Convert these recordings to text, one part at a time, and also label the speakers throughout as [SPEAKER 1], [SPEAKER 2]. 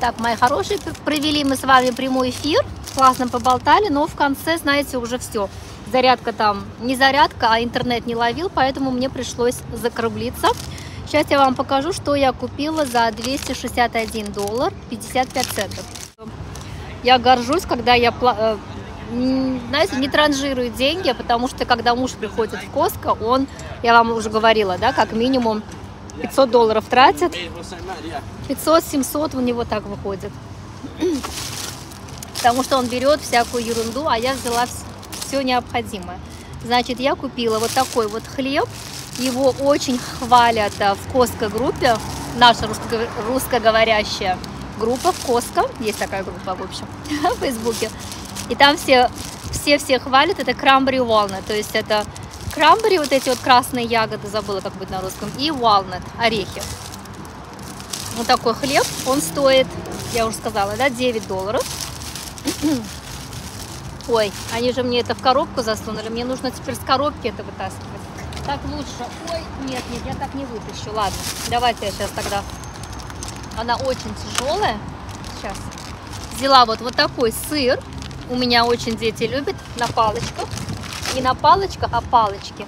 [SPEAKER 1] Так, мои хорошие, провели мы с вами прямой эфир, классно поболтали, но в конце, знаете, уже все. Зарядка там, не зарядка, а интернет не ловил, поэтому мне пришлось закруглиться. Сейчас я вам покажу, что я купила за 261 доллар 55 центов. Я горжусь, когда я, э, знаете, не транжирую деньги, потому что когда муж приходит в Коско, он, я вам уже говорила, да, как минимум 500 долларов тратит. 500-700 у него так выходит. Потому что он берет всякую ерунду, а я взяла все необходимое. Значит, я купила вот такой вот хлеб. Его очень хвалят э, в Коско-группе. Наша русскоговорящая группа в Коско. Есть такая группа, в общем, в Фейсбуке. И там все все все хвалят. Это крамбри волны. То есть это крамбери, вот эти вот красные ягоды, забыла как будет на русском, и walnut, орехи. Вот такой хлеб, он стоит, я уже сказала, да, 9 долларов. Ой, они же мне это в коробку засунули, мне нужно теперь с коробки это вытаскивать. Так лучше. Ой, нет, нет, я так не вытащу. Ладно, давайте я сейчас тогда. Она очень тяжелая. Сейчас. Взяла вот, вот такой сыр. У меня очень дети любят на палочках не на палочках, а палочки.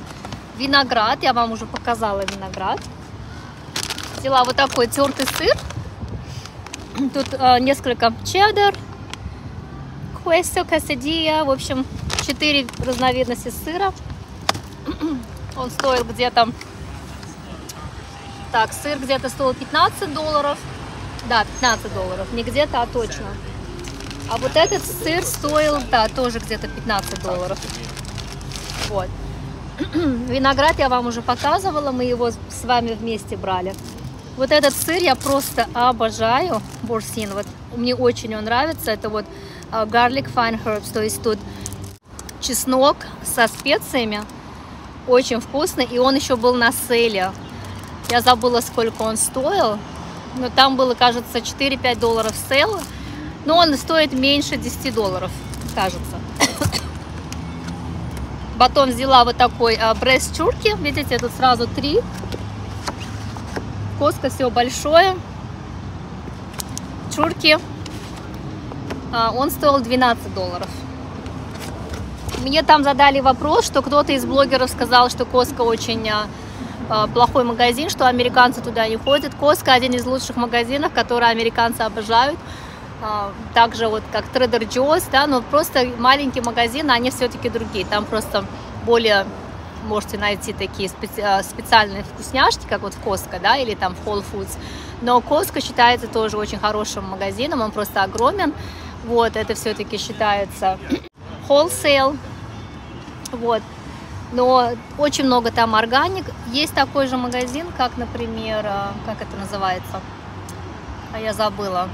[SPEAKER 1] Виноград, я вам уже показала виноград. Взяла вот такой тертый сыр. Тут э, несколько чеддер, квесто, касадия, в общем, 4 разновидности сыра. Он стоил где-то... Так, сыр где-то стоил 15 долларов. Да, 15 долларов. Не где-то, а точно. А вот этот сыр стоил, да, тоже где-то 15 долларов. Вот. Виноград я вам уже показывала, мы его с вами вместе брали. Вот этот сыр я просто обожаю, бурсин, вот мне очень он нравится, это вот uh, garlic fine herbs, то есть тут чеснок со специями, очень вкусный, и он еще был на сейле. Я забыла, сколько он стоил, но там было, кажется, 4-5 долларов сейла, но он стоит меньше 10 долларов, кажется. Потом взяла вот такой а, брест чурки. Видите, тут сразу три. Коска все большое. Чурки. А, он стоил 12 долларов. Мне там задали вопрос, что кто-то из блогеров сказал, что Коска очень а, а, плохой магазин, что американцы туда не ходят. Коска один из лучших магазинов, которые американцы обожают. А, также вот как Trader Joe's, да, но просто маленькие магазины, они все-таки другие, там просто более можете найти такие специ а, специальные вкусняшки, как вот в Costco, да, или там в Whole Foods. Но Costco считается тоже очень хорошим магазином, он просто огромен. Вот, это все-таки считается wholesale. Вот. Но очень много там органик. Есть такой же магазин, как, например, а, как это называется? А я забыла.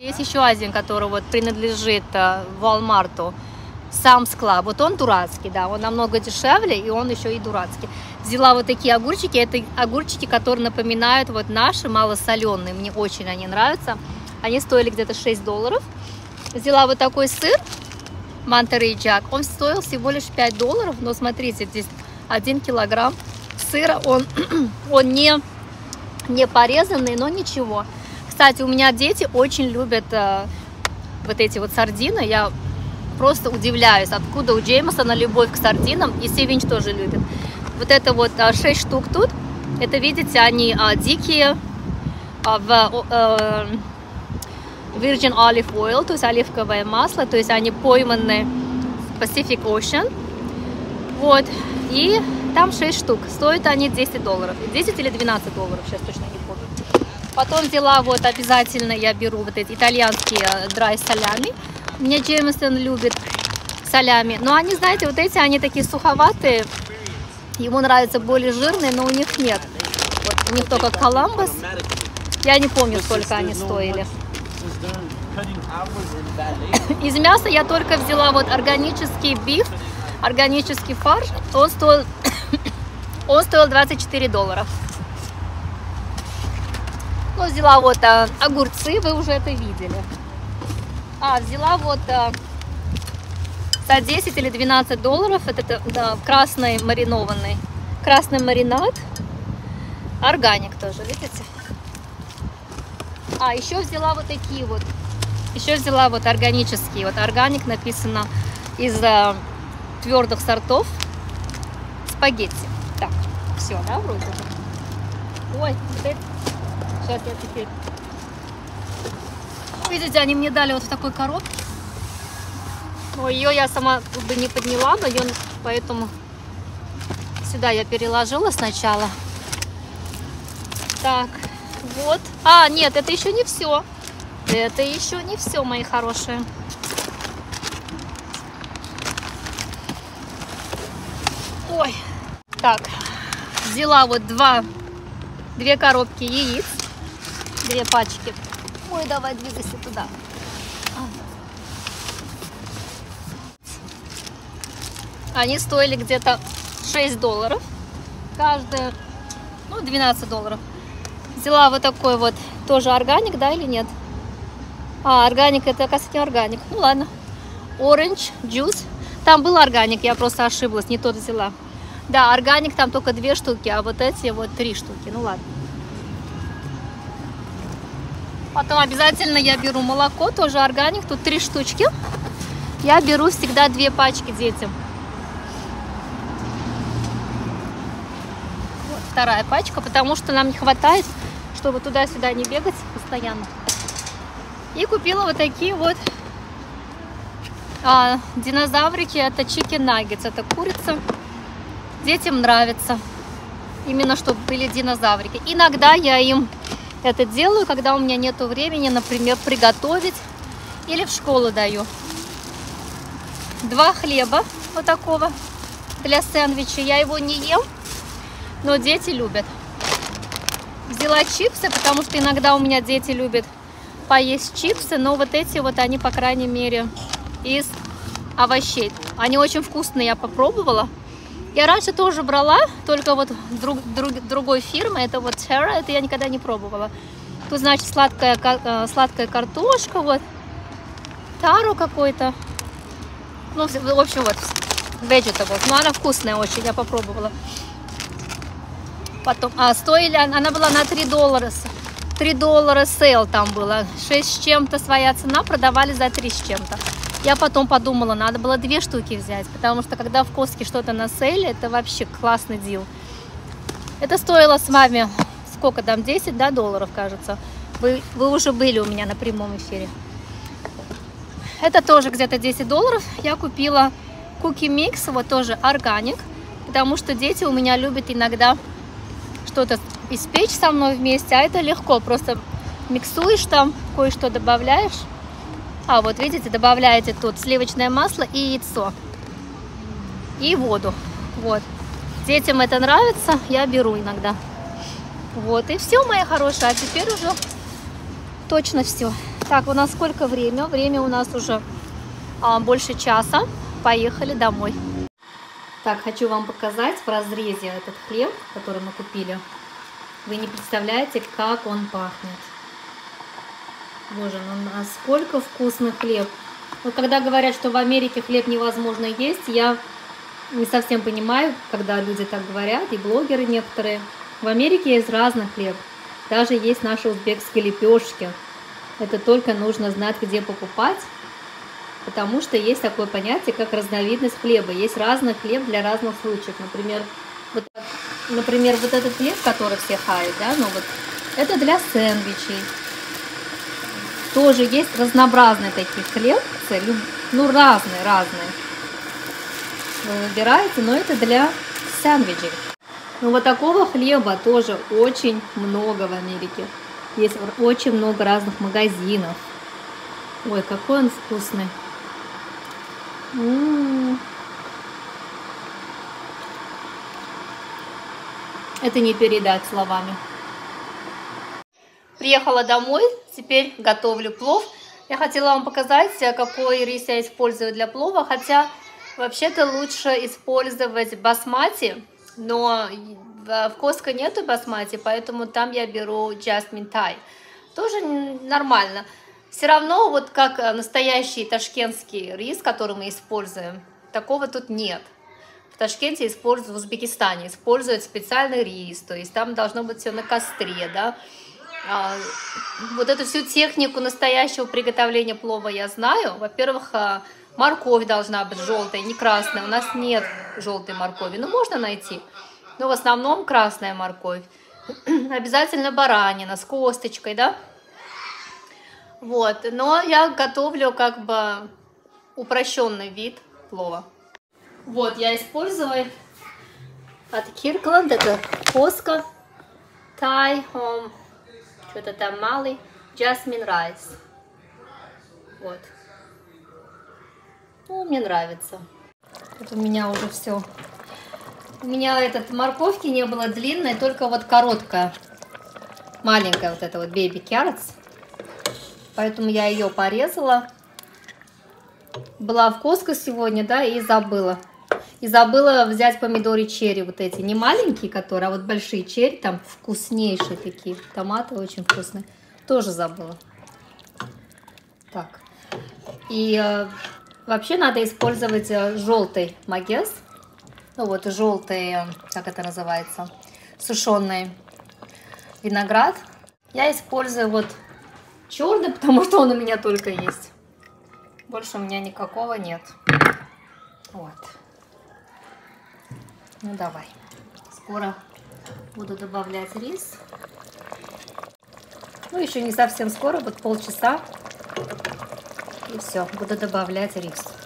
[SPEAKER 1] Есть еще один, который вот принадлежит э, Walmart, Sam's Club. Вот он дурацкий, да, он намного дешевле, и он еще и дурацкий. Взяла вот такие огурчики, это огурчики, которые напоминают вот наши малосоленые, мне очень они нравятся. Они стоили где-то 6 долларов. Взяла вот такой сыр, Монтерей Джак, он стоил всего лишь 5 долларов, но смотрите, здесь 1 килограмм сыра, он, он не, не порезанный, но ничего. Кстати, у меня дети очень любят э, вот эти вот сардины. Я просто удивляюсь, откуда у Джеймсона любовь к сардинам. И Севинч тоже любит. Вот это вот э, 6 штук тут. Это, видите, они э, дикие э, в э, Virgin Olive Oil, то есть оливковое масло. То есть они пойманы в Pacific Ocean. Вот. И там 6 штук. Стоят они 10 долларов. 10 или 12 долларов, сейчас точно не. Потом взяла вот обязательно я беру вот эти итальянские драй солями. Меня Джеймисон любит солями. Но они, знаете, вот эти, они такие суховатые. Ему нравятся более жирные, но у них нет. Вот у них только Коламбус. Я не помню, сколько они стоили. Из мяса я только взяла вот органический биф, органический фарш. Он стоил, он стоил 24 доллара. Ну, взяла вот а, огурцы, вы уже это видели. А, взяла вот а, за 10 или 12 долларов, это да, красный маринованный, красный маринад, органик тоже, видите? А, еще взяла вот такие вот. Еще взяла вот органические. Вот органик написано из э, твердых сортов спагетти. Так, все, да, вроде бы. Ой, вот это. Я теперь... Видите, они мне дали вот в такой коробке. Ой, ее я сама бы не подняла, но ее поэтому сюда я переложила сначала. Так, вот. А, нет, это еще не все. Это еще не все, мои хорошие. Ой. Так, взяла вот два, две коробки яиц, две пачки. Ой, давай двигайся туда. Они стоили где-то 6 долларов. Каждая, ну, 12 долларов. Взяла вот такой вот, тоже органик, да, или нет? А, органик, это, оказывается, не органик. Ну, ладно. Orange juice. Там был органик, я просто ошиблась, не тот взяла. Да, органик там только две штуки, а вот эти вот три штуки. Ну, ладно. Потом обязательно я беру молоко, тоже органик, тут три штучки. Я беру всегда две пачки детям. Вот вторая пачка, потому что нам не хватает, чтобы туда-сюда не бегать постоянно. И купила вот такие вот а, динозаврики, это chicken nuggets, это курица. Детям нравится, именно чтобы были динозаврики. Иногда я им это делаю, когда у меня нет времени, например, приготовить или в школу даю. Два хлеба вот такого для сэндвича. Я его не ем, но дети любят. Взяла чипсы, потому что иногда у меня дети любят поесть чипсы, но вот эти вот они, по крайней мере, из овощей. Они очень вкусные, я попробовала. Я раньше тоже брала, только вот друг, друг, другой фирмы, это вот Terra, это я никогда не пробовала. Тут, значит, сладкая, э, сладкая картошка, вот, таро какой-то. Ну, в общем, вот, vegetables. Но она вкусная очень, я попробовала. Потом, а, стоили, она была на 3 доллара. 3 доллара sale там было. 6 с чем-то своя цена, продавали за 3 с чем-то. Я потом подумала, надо было две штуки взять, потому что когда в Costco что-то на sale е, это вообще классный deal. Это стоило с вами, сколько там, 10 да, долларов, кажется. Вы, вы уже были у меня на прямом эфире. Это тоже где-то 10 долларов. Я купила куки микс, вот тоже органик, потому что дети у меня любят иногда что-то испечь со мной вместе, а это легко, просто миксуешь там, кое-что добавляешь а вот видите, добавляете тут сливочное масло и яйцо. И воду. Вот. Детям это нравится, я беру иногда. Вот, и все, моя хорошая. А теперь уже точно все. Так, у нас сколько время? Время у нас уже а, больше часа. Поехали домой. Так, хочу вам показать в разрезе этот хлеб, который мы купили. Вы не представляете, как он пахнет. Боже, ну насколько вкусный хлеб. Вот когда говорят, что в Америке хлеб невозможно есть, я не совсем понимаю, когда люди так говорят, и блогеры некоторые. В Америке есть разный хлеб. Даже есть наши узбекские лепешки. Это только нужно знать, где покупать, потому что есть такое понятие, как разновидность хлеба. Есть разный хлеб для разных случаев. Например, вот, например, вот этот хлеб, который все хают, да, ну вот, это для сэндвичей. Тоже есть разнообразные такие хлебцы, ну разные, разные. Вы выбираете, но это для сэндвичей. Ну вот такого хлеба тоже очень много в Америке. Есть очень много разных магазинов. Ой, какой он вкусный. М -м -м. Это не передать словами. Приехала домой, теперь готовлю плов. Я хотела вам показать, какой рис я использую для плова, хотя вообще-то лучше использовать басмати, но в Коско нету басмати, поэтому там я беру Jasmine Thai. Тоже нормально. Все равно, вот как настоящий ташкентский рис, который мы используем, такого тут нет. В Ташкенте используют, в Узбекистане используют специальный рис, то есть там должно быть все на костре, да, А, вот эту всю технику настоящего приготовления плова я знаю. Во-первых, а, морковь должна быть желтая, не красная. У нас нет желтой моркови. Ну, можно найти. Но в основном красная морковь. Обязательно баранина с косточкой, да? Вот, но я готовлю как бы упрощенный вид плова. Вот, я использую от Kirkland, это коска, Thai Home, что-то там малый, Jasmine Rice. Вот. Ну, мне нравится. Вот у меня уже все. У меня этот морковки не было длинной, только вот короткая. Маленькая вот эта вот baby carrots. Поэтому я ее порезала. Была в Коско сегодня, да, и забыла. И забыла взять помидоры черри вот эти. Не маленькие, которые, а вот большие черри. Там вкуснейшие такие. Томаты очень вкусные. Тоже забыла. Так. И э, вообще надо использовать э, желтый магес. Ну вот желтый, э, как это называется, сушеный виноград. Я использую вот черный, потому что он у меня только есть. Больше у меня никакого нет. Вот. Ну давай. Скоро буду добавлять рис. Ну, еще не совсем скоро, вот полчаса. И все, буду добавлять рис.